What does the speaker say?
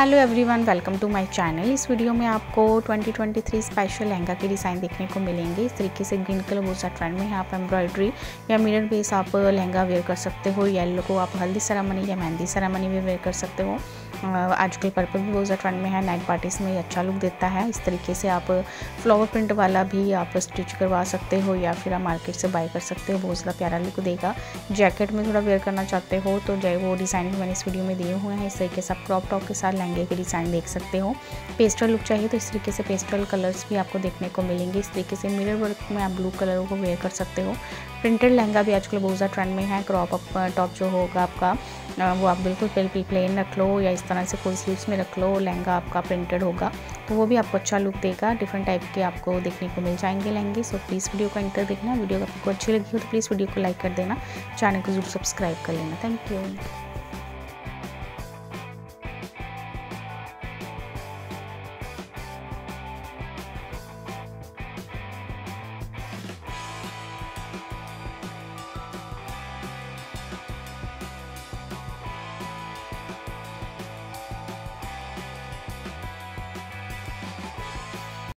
Hello everyone welcome to my channel इस video में आपको 2023 स्पेशल लहंगा के डिज़ाइन देखने को मिलेंगे। इस तरीके से ग्रीन कलर बहुत सा ट्रेंड में है। आप एम्ब्रॉयडरी या मिरर बेस आप लहंगा वेयर कर सकते हो येलो को आप हल्दी सरामनी या मेहंदी सरामनी भी वेयर कर सकते हो। आजकल पर्पल भी बहुत ज़्यादा ट्रेंड में है नाइट पार्टीज़ में ये अच्छा लुक देता है। इस तरीके से आप फ्लावर प्रिंट वाला भी आप स्टिच करवा सकते हो या फिर आप मार्केट से बाय कर सकते हो बहुत ज़्यादा प्यारा लुक देगा। जैकेट में थोड़ा वेयर करना चाहते हो तो जो वो डिज़ाइन भी मैंने इस वीडियो में दिए हुए हैं। इस तरीके से आप क्रॉप टॉप के साथ लहंगे के डिज़ाइन देख सकते हो। पेस्टल लुक चाहिए तो इस तरीके से पेस्टल कलर्स भी आपको देखने को मिलेंगे। इस तरीके से मिरर वर्क में आप ब्लू कलर को वेयर कर सकते हो। प्रिंटेड लहंगा भी आजकल बहुत ज़्यादा ट्रेंड में है। क्रॉप अप टॉप जो होगा आपका वो आप बिल्कुल बिल्कुल प्लेन रख लो या इस तरह से फुल स्लीव्स में रख लो, लहंगा आपका प्रिंटेड होगा। तो वो भी आपको अच्छा लुक देगा। डिफरेंट टाइप के आपको देखने को मिल जाएँगे लहंगे। सो प्लीज़ वीडियो का इंटर देखना। वीडियो आपको अच्छी लगी हो तो प्लीज़ वीडियो को लाइक कर देना। चैनल को ज़रूर सब्सक्राइब कर लेना। Thank you